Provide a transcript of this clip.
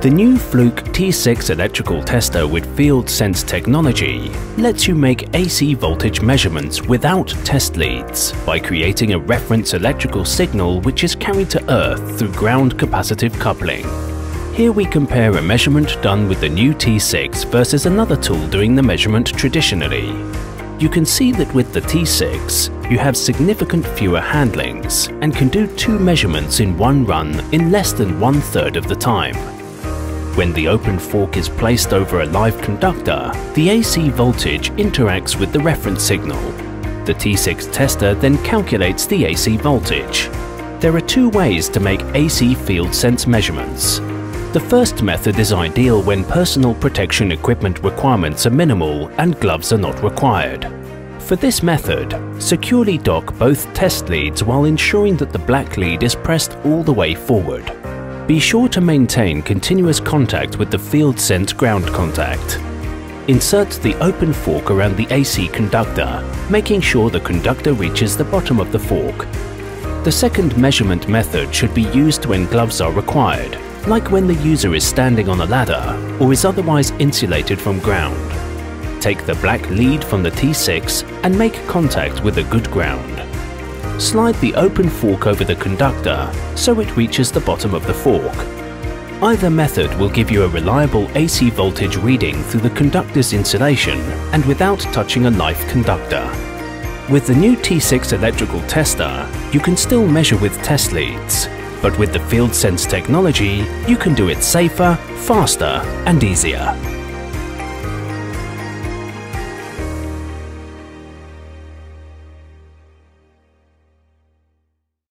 The new Fluke T6 electrical tester with FieldSense technology lets you make AC voltage measurements without test leads by creating a reference electrical signal which is carried to earth through ground capacitive coupling. Here we compare a measurement done with the new T6 versus another tool doing the measurement traditionally. You can see that with the T6, you have significant fewer handlings and can do two measurements in one run in less than one third of the time. When the open fork is placed over a live conductor, the AC voltage interacts with the reference signal. The T6 tester then calculates the AC voltage. There are two ways to make AC FieldSense measurements. The first method is ideal when personal protection equipment requirements are minimal and gloves are not required. For this method, securely dock both test leads while ensuring that the black lead is pressed all the way forward. Be sure to maintain continuous contact with the FieldSense ground contact. Insert the open fork around the AC conductor, making sure the conductor reaches the bottom of the fork. The second measurement method should be used when gloves are required, like when the user is standing on a ladder or is otherwise insulated from ground. Take the black lead from the T6 and make contact with the good ground. Slide the open fork over the conductor so it reaches the bottom of the fork. Either method will give you a reliable AC voltage reading through the conductor's insulation and without touching a live conductor. With the new T6 electrical tester, you can still measure with test leads, but with the FieldSense technology, you can do it safer, faster and easier.